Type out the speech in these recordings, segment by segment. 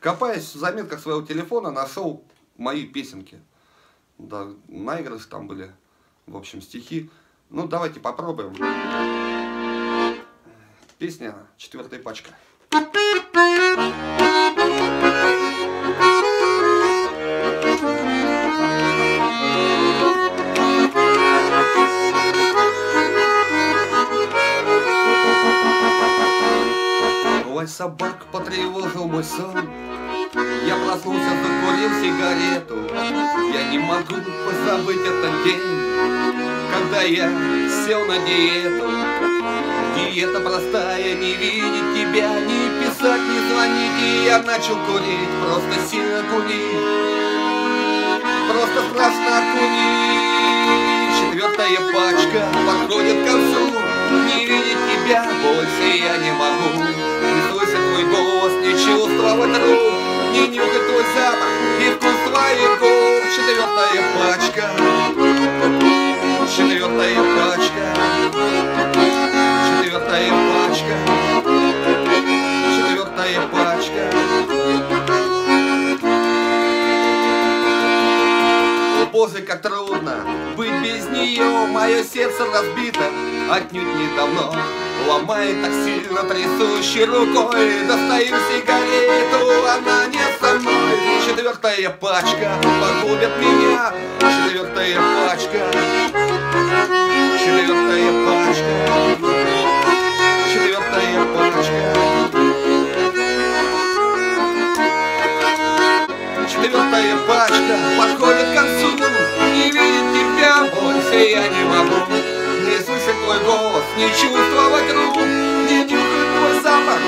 Копаясь в заметках своего телефона, нашел мои песенки. Да, наигрыши там были, в общем, стихи. Ну, давайте попробуем. Песня «Четвертая пачка». Лай собак потревожил мой сон Я проснулся, закурил сигарету. Я не могу позабыть этот день Когда я сел на диету. Диета простая, не видеть тебя Не писать, не звонить. И я начал курить, просто сильно курить. Просто страшно курить. Четвертая пачка подходит к концу. Не видеть тебя больше я не могу Не нюхать твой запах. И вкус твоих губ Четвертая пачка. Четвертая пачка. Четвертая пачка. Четвертая пачка. О боже, как трудно быть без нее. Мое сердце разбито отнюдь недавно. Ломает так сильно трясущей рукой. Достаю сигарету, она не Четвертая пачка. Погубит меня. Четвертая пачка. Четвертая пачка. Четвертая пачка. Четвертая пачка подходит к концу Не видеть тебя. Больше я не могу. Не слышать твой голос, не чувствовать рук Не нюхать твой запах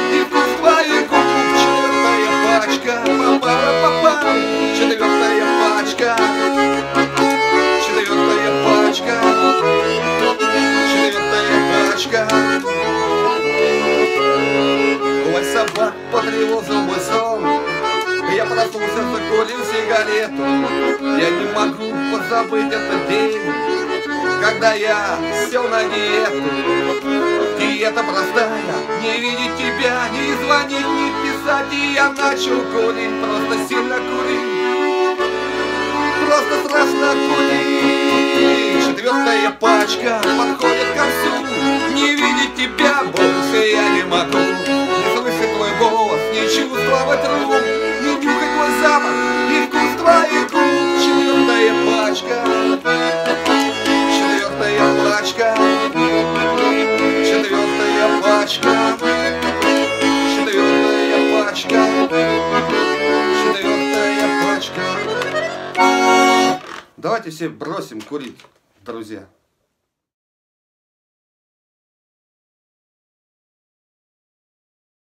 потревожил мой сон Я проснулся, закурил сигарету. Я не могу позабыть этот день когда я сел на диету. Диета простая, не видеть тебя, не звонить, не писать. И я начал курить, просто сильно курить. Просто страшно курить. Четвертая пачка подходит к концу голос, не чувствовать рук Не нюхать твой запах и вкус твоих губ Четвертая пачка пачка, четвертая пачка, четвертая пачка, четвертая пачка. Давайте все бросим курить, друзья.